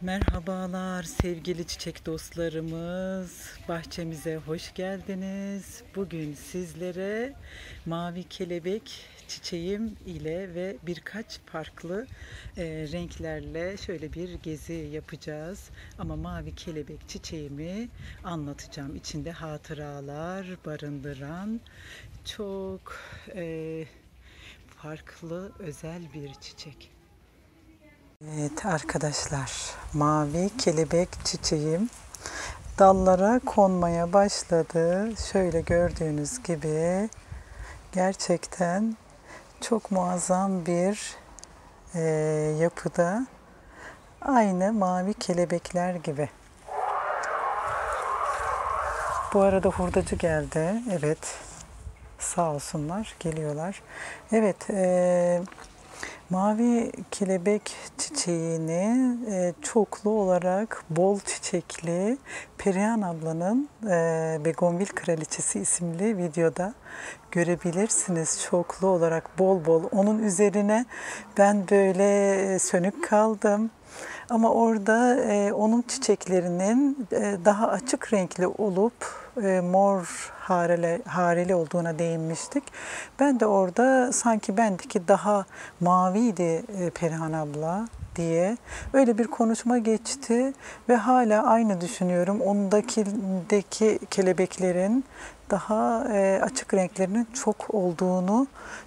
Merhabalar sevgili çiçek dostlarımız. Bahçemize hoş geldiniz. Bugün sizlere mavi kelebek çiçeğim ile ve birkaç farklı e, renklerle şöyle bir gezi yapacağız. Ama mavi kelebek çiçeğimi anlatacağım. İçinde hatıralar barındıran çok e, farklı özel bir çiçek. Evet arkadaşlar, mavi kelebek çiçeğim dallara konmaya başladı. Şöyle gördüğünüz gibi gerçekten çok muazzam bir e, yapıda. Aynı mavi kelebekler gibi. Bu arada hurdacı geldi. Evet. Sağ olsunlar. Geliyorlar. Evet. Eee Mavi kelebek çiçeğini e, çoklu olarak bol çiçekli Perihan ablanın e, Begonvil Kraliçesi isimli videoda görebilirsiniz. Çoklu olarak bol bol. Onun üzerine ben böyle sönük kaldım. Ama orada e, onun çiçeklerinin e, daha açık renkli olup e, mor hareli, hareli olduğuna değinmiştik. Ben de orada sanki bendeki daha maviydi e, Perihan abla diye öyle bir konuşma geçti ve hala aynı düşünüyorum. Ondaki deki kelebeklerin daha e, açık renklerinin çok olduğunu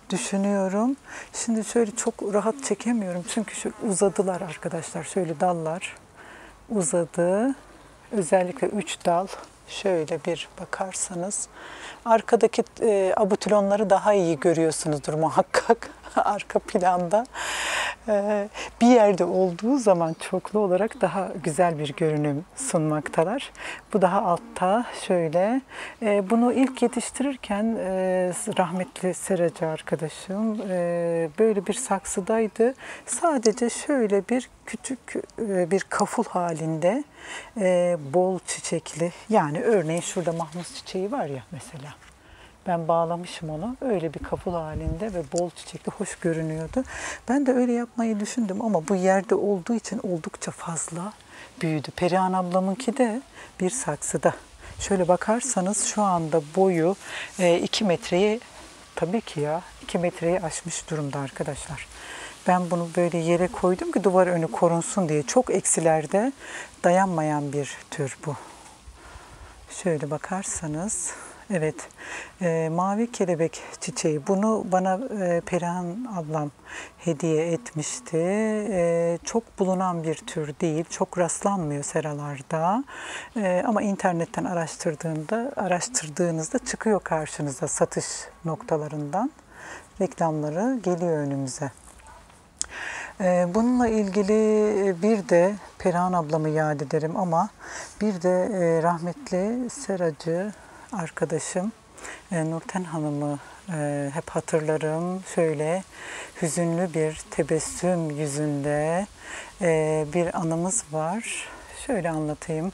düşünüyorum. Şimdi şöyle çok rahat çekemiyorum çünkü şöyle uzadılar arkadaşlar. Şöyle dallar uzadı. Özellikle üç dal şöyle bir bakarsanız arkadaki e, abutülonları daha iyi görüyorsunuzdur muhakkak arka planda. E, bir yerde olduğu zaman çoklu olarak daha güzel bir görünüm sunmaktalar. Bu daha altta şöyle. E, bunu ilk yetiştirirken e, rahmetli Seracı arkadaşım e, böyle bir saksıdaydı. Sadece şöyle bir küçük e, bir kaful halinde bol çiçekli yani örneğin şurada mahmuz çiçeği var ya mesela ben bağlamışım onu. Öyle bir kaful halinde ve bol çiçekli hoş görünüyordu. Ben de öyle yapmayı düşündüm ama bu yerde olduğu için oldukça fazla büyüdü. Perihan ablamınki de bir saksıda. Şöyle bakarsanız şu anda boyu 2 e, metreyi tabii ki ya 2 metreyi aşmış durumda arkadaşlar. Ben bunu böyle yere koydum ki duvar önü korunsun diye. Çok eksilerde dayanmayan bir tür bu. Şöyle bakarsanız Evet, e, mavi kelebek çiçeği. Bunu bana e, Perihan ablam hediye etmişti. E, çok bulunan bir tür değil, çok rastlanmıyor seralarda. E, ama internetten araştırdığında, araştırdığınızda çıkıyor karşınıza satış noktalarından. Reklamları geliyor önümüze. E, bununla ilgili bir de Perihan ablamı yad ederim ama bir de e, rahmetli Seracı arkadaşım e, Nurten Hanım'ı e, hep hatırlarım. Şöyle hüzünlü bir tebessüm yüzünde e, bir anımız var. Şöyle anlatayım.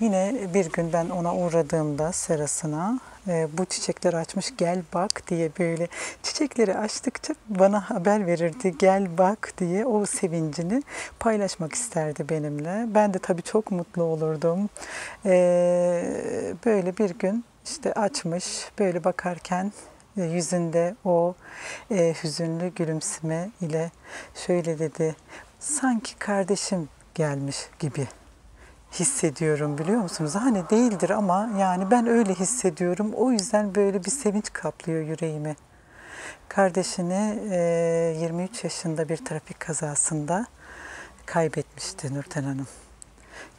Yine bir gün ben ona uğradığımda serasına e, bu çiçekler açmış gel bak diye böyle çiçekleri açtıkça bana haber verirdi gel bak diye o sevincini paylaşmak isterdi benimle. Ben de tabii çok mutlu olurdum. E, böyle bir gün işte açmış böyle bakarken e, yüzünde o e, hüzünlü gülümseme ile şöyle dedi sanki kardeşim gelmiş gibi hissediyorum biliyor musunuz? Hani değildir ama yani ben öyle hissediyorum. O yüzden böyle bir sevinç kaplıyor yüreğimi. Kardeşini 23 e, yaşında bir trafik kazasında kaybetmişti Nurten Hanım.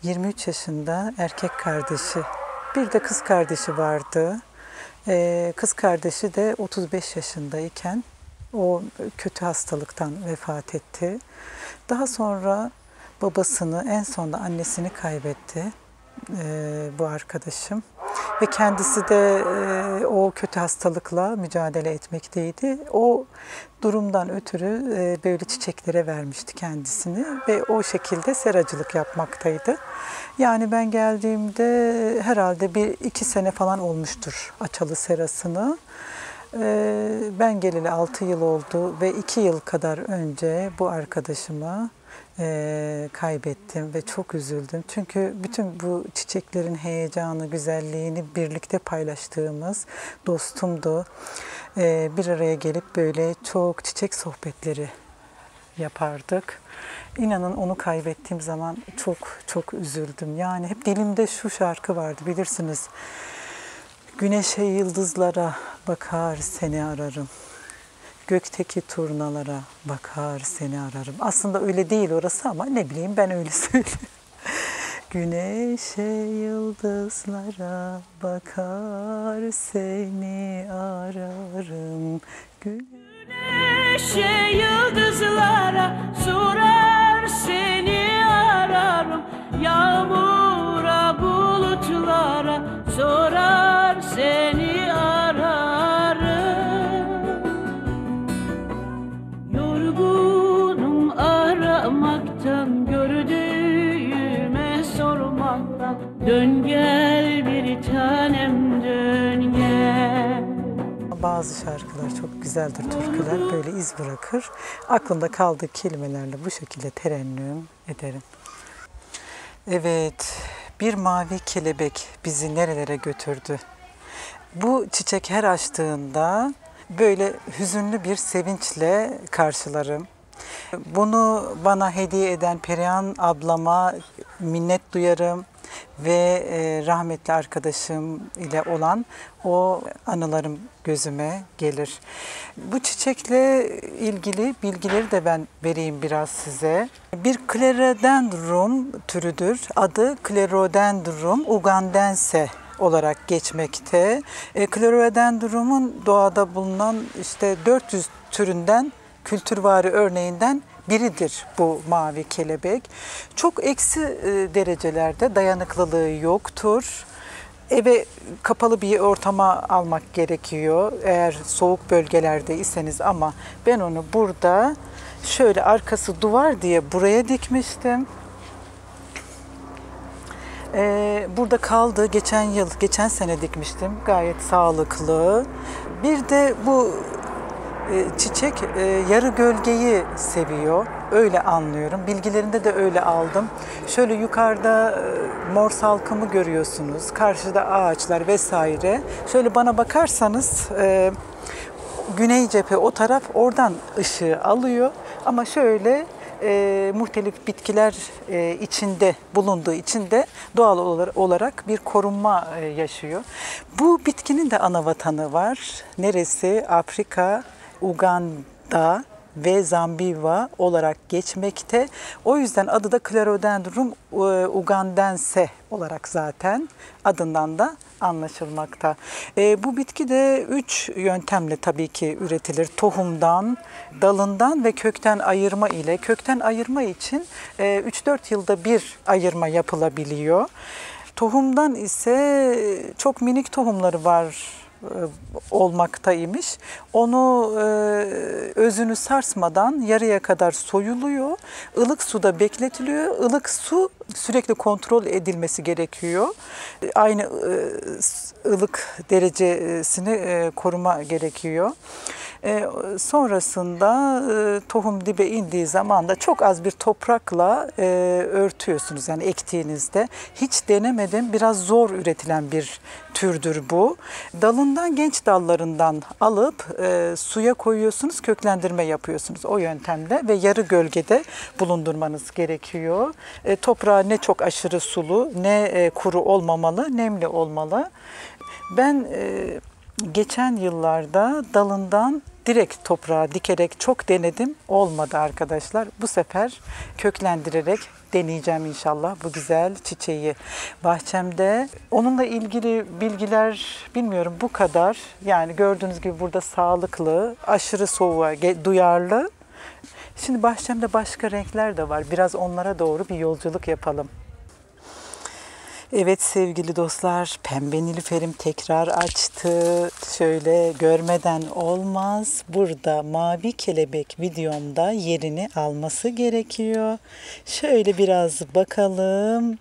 23 yaşında erkek kardeşi, bir de kız kardeşi vardı. E, kız kardeşi de 35 yaşındayken o kötü hastalıktan vefat etti. Daha sonra babasını, en sonunda annesini kaybetti e, bu arkadaşım. Ve kendisi de e, o kötü hastalıkla mücadele etmekteydi. O durumdan ötürü e, böyle çiçeklere vermişti kendisini ve o şekilde seracılık yapmaktaydı. Yani ben geldiğimde herhalde bir iki sene falan olmuştur açalı serasını. Ben geleli 6 yıl oldu ve 2 yıl kadar önce bu arkadaşıma e, kaybettim ve çok üzüldüm. Çünkü bütün bu çiçeklerin heyecanı, güzelliğini birlikte paylaştığımız dostumdu. E, bir araya gelip böyle çok çiçek sohbetleri yapardık. İnanın onu kaybettiğim zaman çok çok üzüldüm. Yani hep dilimde şu şarkı vardı bilirsiniz. Güneşe yıldızlara bakar seni ararım. Gökteki turnalara bakar seni ararım. Aslında öyle değil orası ama ne bileyim ben öyle söylüyorum. Güneşe yıldızlara bakar seni ararım. Güneşe yıldızlara dön gel Bazı şarkılar çok güzeldir, türküler böyle iz bırakır. Aklımda kaldığı kelimelerle bu şekilde terennüm ederim. Evet, bir mavi kelebek bizi nerelere götürdü. Bu çiçek her açtığında böyle hüzünlü bir sevinçle karşılarım. Bunu bana hediye eden Perihan ablama minnet duyarım ve e, rahmetli arkadaşım ile olan o anılarım gözüme gelir. Bu çiçekle ilgili bilgileri de ben vereyim biraz size. Bir Clerodendrum türüdür. Adı Clerodendrum ugandense olarak geçmekte. E, Clerodendrum'un doğada bulunan işte 400 türünden kültürvari örneğinden biridir bu mavi kelebek. Çok eksi e, derecelerde dayanıklılığı yoktur. Eve kapalı bir ortama almak gerekiyor eğer soğuk bölgelerde iseniz ama ben onu burada şöyle arkası duvar diye buraya dikmiştim. Ee, burada kaldı. Geçen yıl, geçen sene dikmiştim. Gayet sağlıklı. Bir de bu çiçek e, yarı gölgeyi seviyor. Öyle anlıyorum. Bilgilerinde de öyle aldım. Şöyle yukarıda e, mor salkımı görüyorsunuz. Karşıda ağaçlar vesaire. Şöyle bana bakarsanız e, güney cephe o taraf oradan ışığı alıyor. Ama şöyle e, muhtelif bitkiler e, içinde bulunduğu için de doğal olarak bir korunma e, yaşıyor. Bu bitkinin de ana vatanı var. Neresi? Afrika, Uganda ve Zambiva olarak geçmekte. O yüzden adı da Clerodendrum e, ugandense olarak zaten adından da anlaşılmakta. E, bu bitki de üç yöntemle tabii ki üretilir. Tohumdan, dalından ve kökten ayırma ile. Kökten ayırma için e, 3-4 yılda bir ayırma yapılabiliyor. Tohumdan ise çok minik tohumları var olmaktaymış. Onu e, özünü sarsmadan yarıya kadar soyuluyor. Ilık suda bekletiliyor. Ilık su sürekli kontrol edilmesi gerekiyor. Aynı e, ılık derecesini e, koruma gerekiyor. E, sonrasında tohum dibe indiği zaman da çok az bir toprakla örtüyorsunuz yani ektiğinizde. Hiç denemedim. Biraz zor üretilen bir türdür bu. Dalından genç dallarından alıp suya koyuyorsunuz, köklendirme yapıyorsunuz o yöntemle ve yarı gölgede bulundurmanız gerekiyor. E, toprağı ne çok aşırı sulu ne e, kuru olmamalı, nemli olmalı. Ben e, geçen yıllarda dalından direkt toprağa dikerek çok denedim. Olmadı arkadaşlar. Bu sefer köklendirerek deneyeceğim inşallah bu güzel çiçeği bahçemde. Onunla ilgili bilgiler bilmiyorum bu kadar. Yani gördüğünüz gibi burada sağlıklı, aşırı soğuğa duyarlı. Şimdi bahçemde başka renkler de var. Biraz onlara doğru bir yolculuk yapalım. Evet sevgili dostlar, pembe nilüferim tekrar açtı. Şöyle görmeden olmaz. Burada mavi kelebek videomda yerini alması gerekiyor. Şöyle biraz bakalım.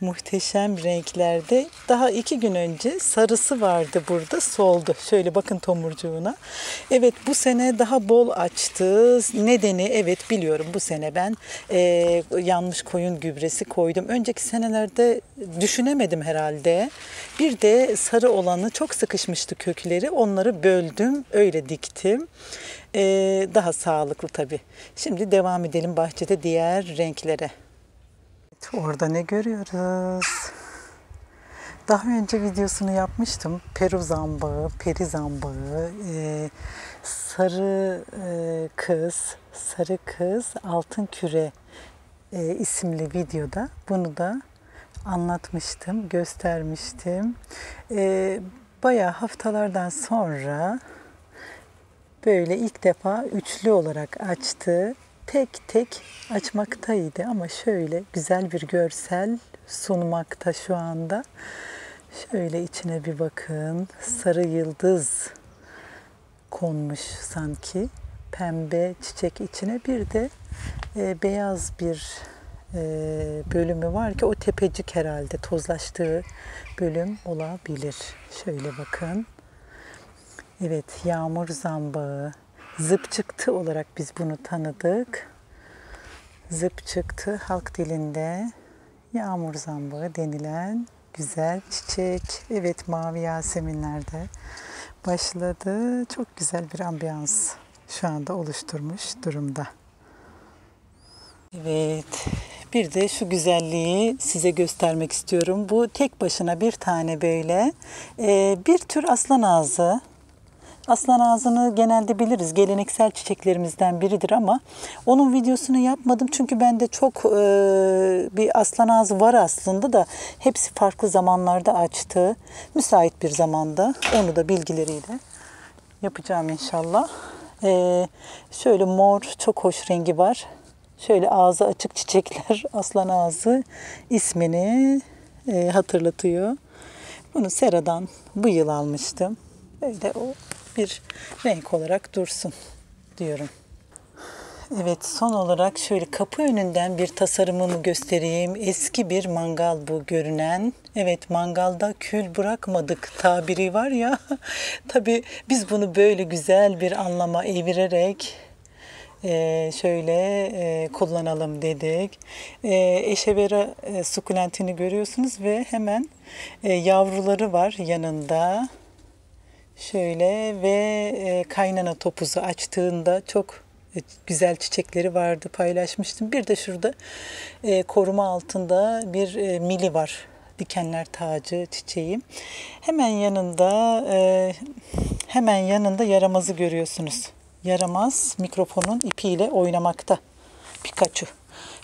Muhteşem renklerde. Daha iki gün önce sarısı vardı burada soldu. Şöyle bakın tomurcuğuna. Evet bu sene daha bol açtı. Nedeni evet biliyorum bu sene ben e, yanmış koyun gübresi koydum. Önceki senelerde düşünemedim herhalde. Bir de sarı olanı çok sıkışmıştı kökleri. Onları böldüm öyle diktim. E, daha sağlıklı tabii. Şimdi devam edelim bahçede diğer renklere. Orada ne görüyoruz? Daha önce videosunu yapmıştım. Peru zambağı, peri zambağı, e, sarı e, kız, sarı kız, altın küre e, isimli videoda bunu da anlatmıştım, göstermiştim. E, bayağı haftalardan sonra böyle ilk defa üçlü olarak açtı. Tek tek açmaktaydı ama şöyle güzel bir görsel sunmakta şu anda. Şöyle içine bir bakın. Sarı yıldız konmuş sanki. Pembe çiçek içine bir de e, beyaz bir e, bölümü var ki o tepecik herhalde tozlaştığı bölüm olabilir. Şöyle bakın. Evet, yağmur zambağı. Zıp çıktı olarak biz bunu tanıdık. Zıp çıktı halk dilinde yağmur zambağı denilen güzel çiçek. Evet, mavi yaseminlerde başladı. Çok güzel bir ambiyans şu anda oluşturmuş durumda. Evet, bir de şu güzelliği size göstermek istiyorum. Bu tek başına bir tane böyle e, bir tür aslan ağzı. Aslan ağzını genelde biliriz. Geleneksel çiçeklerimizden biridir ama onun videosunu yapmadım. Çünkü bende çok e, bir aslan ağzı var aslında da hepsi farklı zamanlarda açtı. Müsait bir zamanda onu da bilgileriyle yapacağım inşallah. E, şöyle mor çok hoş rengi var. Şöyle ağzı açık çiçekler aslan ağzı ismini e, hatırlatıyor. Bunu Sera'dan bu yıl almıştım. Öyle o bir renk olarak dursun diyorum. Evet son olarak şöyle kapı önünden bir tasarımımı göstereyim. Eski bir mangal bu görünen. Evet mangalda kül bırakmadık tabiri var ya. Tabii biz bunu böyle güzel bir anlama evirerek e, şöyle e, kullanalım dedik. E, eşevera e, sukulentini görüyorsunuz ve hemen e, yavruları var yanında. Şöyle ve e, kaynana topuzu açtığında çok e, güzel çiçekleri vardı paylaşmıştım. Bir de şurada e, koruma altında bir mili var. Dikenler tacı çiçeği. Hemen yanında hemen yanında yaramazı görüyorsunuz. Yaramaz mikrofonun ipiyle oynamakta. Pikachu.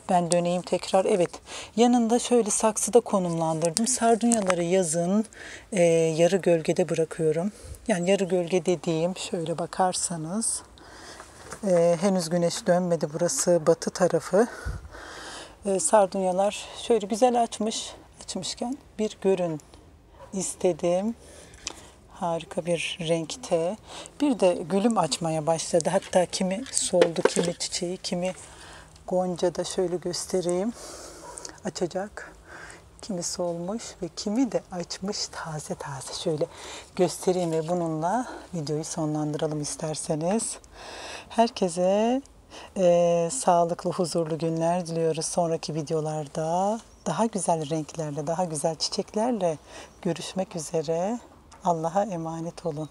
Ben döneyim tekrar. Evet. Yanında şöyle saksıda konumlandırdım. Sardunyaları yazın e, yarı gölgede bırakıyorum. Yani yarı gölge dediğim şöyle bakarsanız e, henüz güneş dönmedi. Burası batı tarafı. E, sardunyalar şöyle güzel açmış. Açmışken bir görün istedim. Harika bir renkte. Bir de gülüm açmaya başladı. Hatta kimi soldu, kimi çiçeği, kimi gonca da şöyle göstereyim. Açacak. Kimi solmuş ve kimi de açmış taze taze. Şöyle göstereyim ve bununla videoyu sonlandıralım isterseniz. Herkese e, sağlıklı, huzurlu günler diliyoruz. Sonraki videolarda daha güzel renklerle, daha güzel çiçeklerle görüşmek üzere. Allah'a emanet olun.